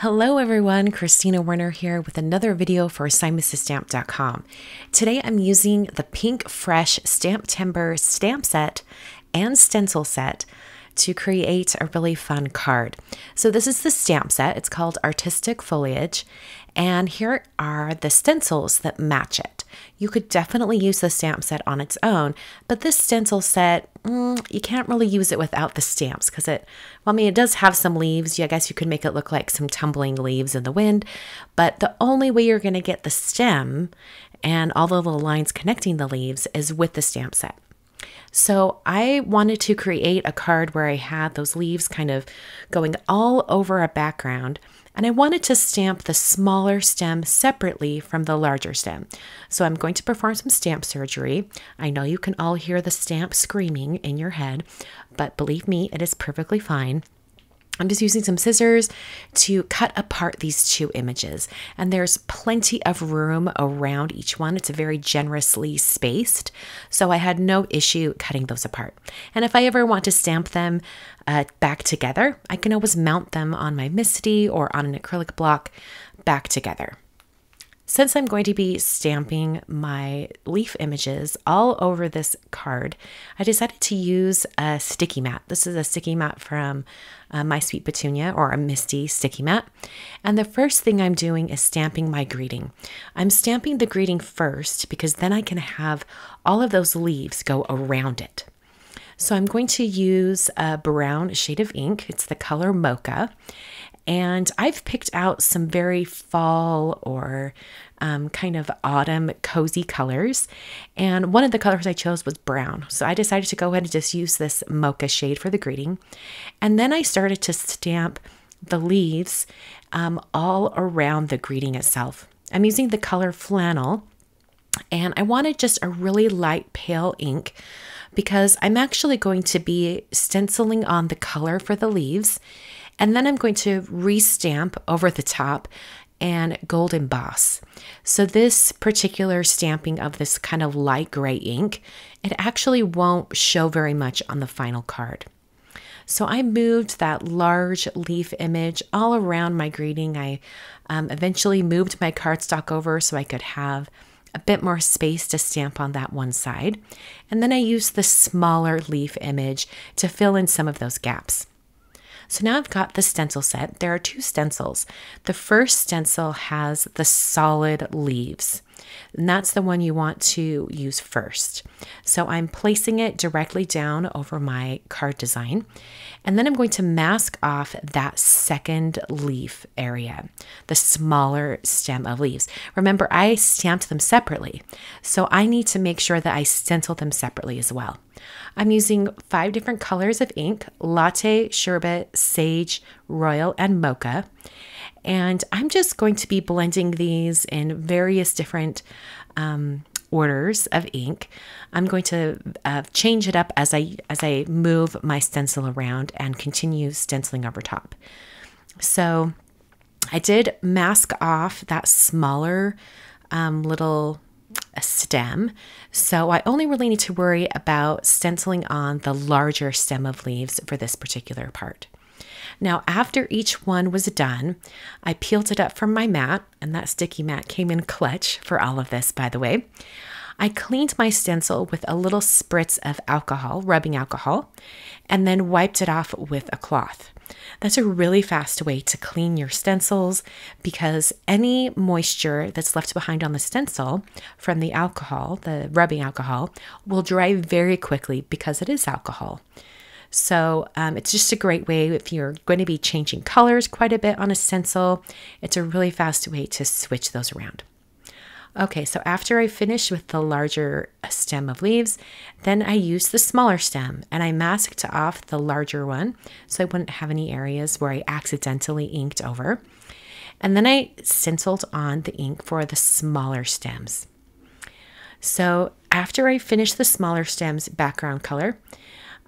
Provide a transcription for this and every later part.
Hello everyone, Kristina Werner here with another video for simonsaysstamp.com. Today I'm using the Pinkfresh Stamp Timber stamp set and stencil set to create a really fun card. So this is the stamp set. It's called Artistic Foliage and here are the stencils that match it. You could definitely use the stamp set on its own, but this stencil set, mm, you can't really use it without the stamps because it, well, I mean, it does have some leaves. Yeah, I guess you could make it look like some tumbling leaves in the wind, but the only way you're going to get the stem and all the little lines connecting the leaves is with the stamp set. So I wanted to create a card where I had those leaves kind of going all over a background and I wanted to stamp the smaller stem separately from the larger stem. So I'm going to perform some stamp surgery. I know you can all hear the stamp screaming in your head, but believe me, it is perfectly fine. I'm just using some scissors to cut apart these two images. And there's plenty of room around each one. It's very generously spaced. So I had no issue cutting those apart. And if I ever want to stamp them uh, back together, I can always mount them on my Misti or on an acrylic block back together. Since I'm going to be stamping my leaf images all over this card, I decided to use a sticky mat. This is a sticky mat from uh, My Sweet Petunia or a Misti sticky mat. And the first thing I'm doing is stamping my greeting. I'm stamping the greeting first because then I can have all of those leaves go around it. So I'm going to use a brown shade of ink. It's the color Mocha. And I've picked out some very fall or um, kind of autumn cozy colors. And one of the colors I chose was brown. So I decided to go ahead and just use this mocha shade for the greeting. And then I started to stamp the leaves um, all around the greeting itself. I'm using the color flannel and I wanted just a really light pale ink because I'm actually going to be stenciling on the color for the leaves and then I'm going to restamp over the top and gold emboss. So this particular stamping of this kind of light gray ink, it actually won't show very much on the final card. So I moved that large leaf image all around my greeting. I um, eventually moved my cardstock over so I could have a bit more space to stamp on that one side. And then I used the smaller leaf image to fill in some of those gaps. So now I've got the stencil set. There are two stencils. The first stencil has the solid leaves. And that's the one you want to use first. So I'm placing it directly down over my card design. And then I'm going to mask off that second leaf area, the smaller stem of leaves. Remember, I stamped them separately. So I need to make sure that I stencil them separately as well. I'm using five different colors of ink latte, sherbet, sage, royal, and mocha. And I'm just going to be blending these in various different um, orders of ink. I'm going to uh, change it up as I as I move my stencil around and continue stenciling over top. So I did mask off that smaller um, little stem. So I only really need to worry about stenciling on the larger stem of leaves for this particular part. Now, after each one was done, I peeled it up from my mat, and that sticky mat came in clutch for all of this, by the way. I cleaned my stencil with a little spritz of alcohol, rubbing alcohol, and then wiped it off with a cloth. That's a really fast way to clean your stencils because any moisture that's left behind on the stencil from the alcohol, the rubbing alcohol, will dry very quickly because it is alcohol. So um, it's just a great way if you're going to be changing colors quite a bit on a stencil. It's a really fast way to switch those around. Okay, so after I finish with the larger stem of leaves, then I use the smaller stem and I masked off the larger one so I wouldn't have any areas where I accidentally inked over. And then I stenciled on the ink for the smaller stems. So after I finish the smaller stems background color,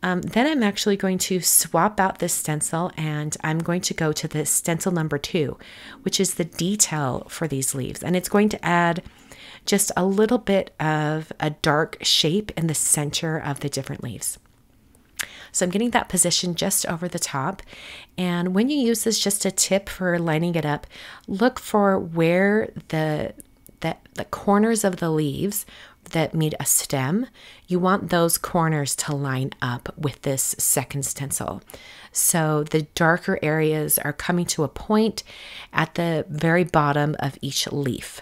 um, then I'm actually going to swap out this stencil and I'm going to go to the stencil number two, which is the detail for these leaves. And it's going to add just a little bit of a dark shape in the center of the different leaves. So I'm getting that position just over the top. And when you use this, just a tip for lining it up, look for where the, the, the corners of the leaves that meet a stem, you want those corners to line up with this second stencil. So the darker areas are coming to a point at the very bottom of each leaf.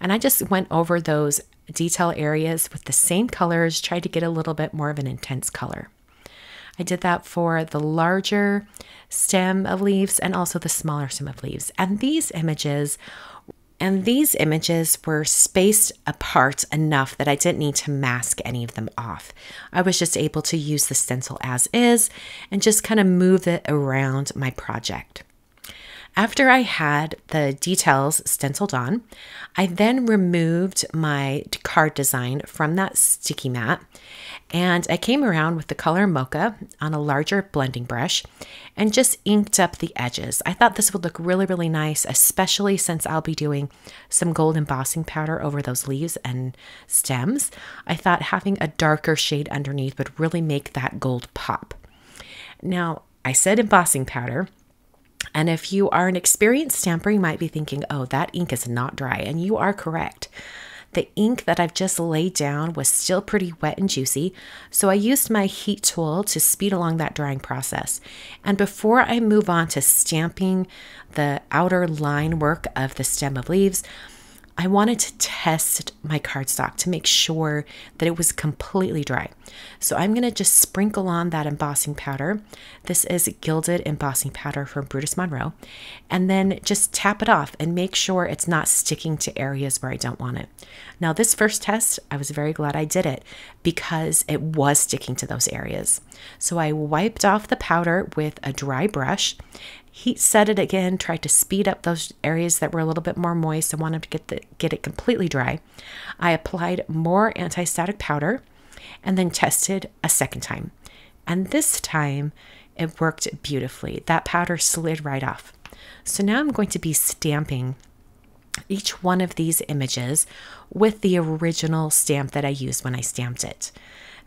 And I just went over those detail areas with the same colors, tried to get a little bit more of an intense color. I did that for the larger stem of leaves and also the smaller stem of leaves. And these images and these images were spaced apart enough that I didn't need to mask any of them off. I was just able to use the stencil as is and just kind of move it around my project. After I had the details stenciled on, I then removed my card design from that sticky mat and I came around with the color mocha on a larger blending brush and just inked up the edges. I thought this would look really, really nice, especially since I'll be doing some gold embossing powder over those leaves and stems. I thought having a darker shade underneath would really make that gold pop. Now, I said embossing powder, and if you are an experienced stamper, you might be thinking, oh, that ink is not dry. And you are correct. The ink that I've just laid down was still pretty wet and juicy, so I used my heat tool to speed along that drying process. And before I move on to stamping the outer line work of the stem of leaves, I wanted to test my cardstock to make sure that it was completely dry. So I'm going to just sprinkle on that embossing powder. This is gilded embossing powder from Brutus Monroe. And then just tap it off and make sure it's not sticking to areas where I don't want it. Now this first test, I was very glad I did it because it was sticking to those areas. So I wiped off the powder with a dry brush heat set it again, tried to speed up those areas that were a little bit more moist. I wanted to get, the, get it completely dry. I applied more anti-static powder and then tested a second time. And this time it worked beautifully. That powder slid right off. So now I'm going to be stamping each one of these images with the original stamp that I used when I stamped it.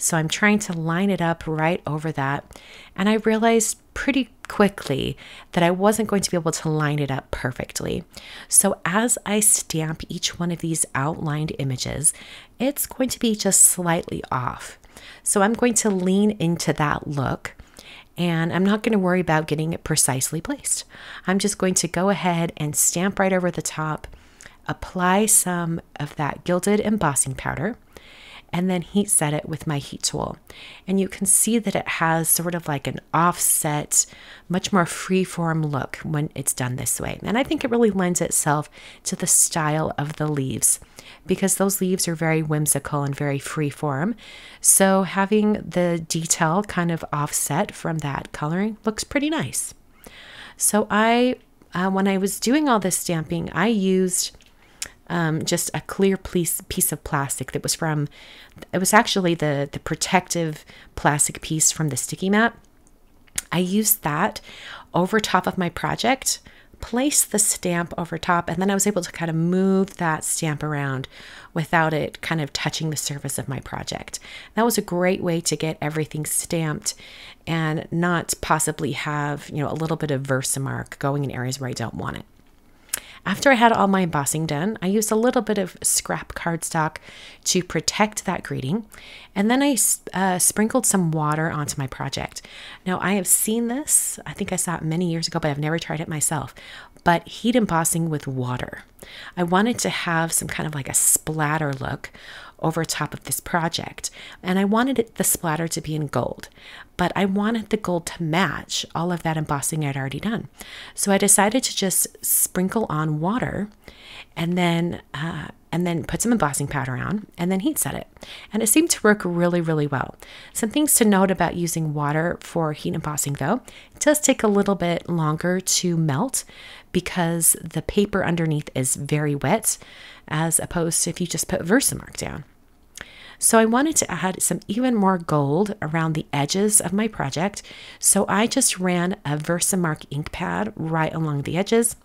So I'm trying to line it up right over that. And I realized pretty quickly that I wasn't going to be able to line it up perfectly. So as I stamp each one of these outlined images, it's going to be just slightly off. So I'm going to lean into that look and I'm not going to worry about getting it precisely placed. I'm just going to go ahead and stamp right over the top, apply some of that gilded embossing powder, and then heat set it with my heat tool. And you can see that it has sort of like an offset, much more free-form look when it's done this way. And I think it really lends itself to the style of the leaves because those leaves are very whimsical and very free-form. So having the detail kind of offset from that coloring looks pretty nice. So I, uh, when I was doing all this stamping, I used um, just a clear piece piece of plastic that was from it was actually the the protective plastic piece from the sticky mat. I used that over top of my project, placed the stamp over top, and then I was able to kind of move that stamp around without it kind of touching the surface of my project. That was a great way to get everything stamped and not possibly have, you know, a little bit of Versamark going in areas where I don't want it. After I had all my embossing done, I used a little bit of scrap cardstock to protect that greeting, and then I uh, sprinkled some water onto my project. Now, I have seen this, I think I saw it many years ago, but I've never tried it myself. But heat embossing with water. I wanted to have some kind of like a splatter look over top of this project. And I wanted it, the splatter to be in gold, but I wanted the gold to match all of that embossing I'd already done. So I decided to just sprinkle on water and then uh, and then put some embossing powder on and then heat set it. And it seemed to work really, really well. Some things to note about using water for heat embossing though, it does take a little bit longer to melt because the paper underneath is very wet as opposed to if you just put Versamark down. So I wanted to add some even more gold around the edges of my project. So I just ran a Versamark ink pad right along the edges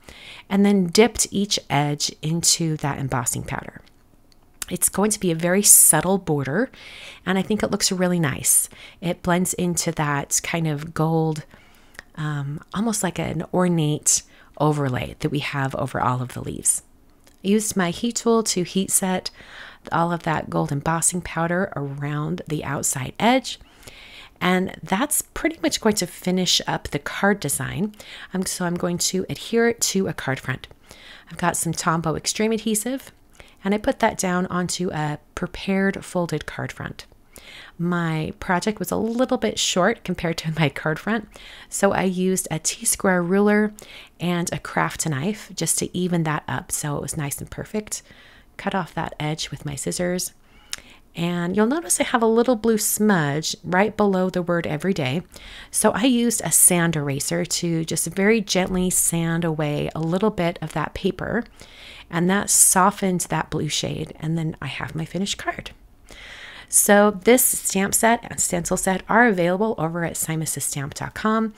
and then dipped each edge into that embossing powder. It's going to be a very subtle border, and I think it looks really nice. It blends into that kind of gold, um, almost like an ornate overlay that we have over all of the leaves. I used my heat tool to heat set all of that gold embossing powder around the outside edge. And that's pretty much going to finish up the card design. Um, so I'm going to adhere it to a card front. I've got some Tombow Extreme adhesive and I put that down onto a prepared folded card front. My project was a little bit short compared to my card front, so I used a T-square ruler and a craft knife just to even that up so it was nice and perfect. Cut off that edge with my scissors. And you'll notice I have a little blue smudge right below the word everyday. So I used a sand eraser to just very gently sand away a little bit of that paper. And that softened that blue shade. And then I have my finished card. So this stamp set and stencil set are available over at simonsaysstamp.com.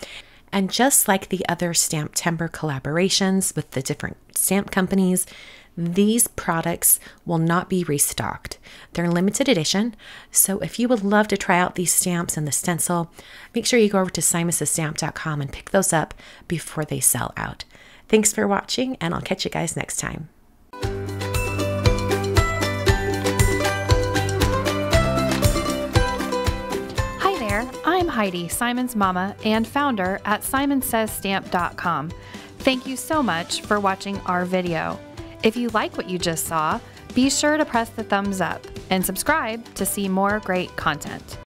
And just like the other Stamptember collaborations with the different stamp companies, these products will not be restocked. They're limited edition, so if you would love to try out these stamps and the stencil, make sure you go over to simonsaysstamp.com and pick those up before they sell out. Thanks for watching, and I'll catch you guys next time. I'm Heidi, Simon's mama and founder at simonsaysstamp.com. Thank you so much for watching our video. If you like what you just saw, be sure to press the thumbs up and subscribe to see more great content.